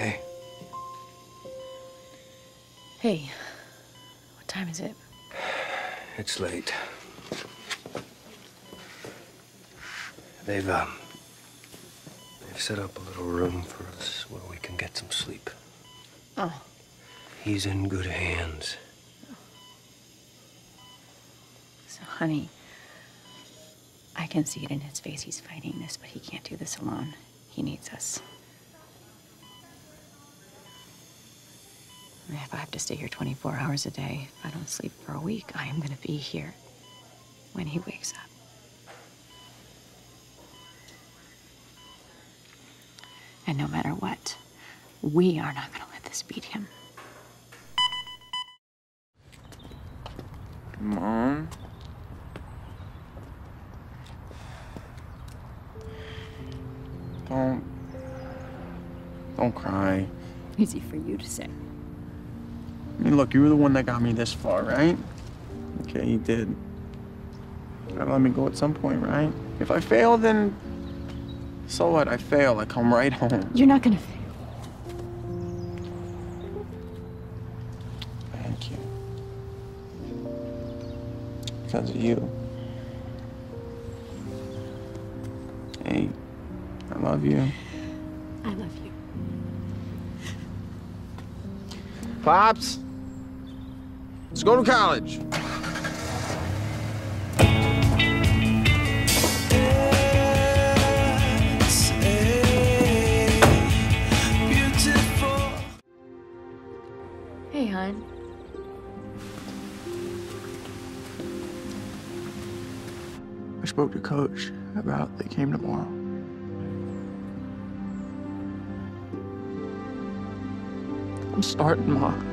Hey, Hey, what time is it? it's late. They've, um, they've set up a little room for us where we can get some sleep. Oh, He's in good hands. so honey, I can see it in his face. He's fighting this, but he can't do this alone. He needs us. If I have to stay here 24 hours a day, if I don't sleep for a week, I am going to be here when he wakes up. And no matter what, we are not going to let this beat him. Mom? Don't. Don't cry. Easy for you to say. I mean, look, you were the one that got me this far, right? Okay, you did. You gotta let me go at some point, right? If I fail, then. So what? I fail. I come right home. You're not going to fail. Thank you. Because of you. Hey, I love you. I love you. Pops, let's go to college. Hey, hon. I spoke to Coach about they came tomorrow. I'm starting, Ma.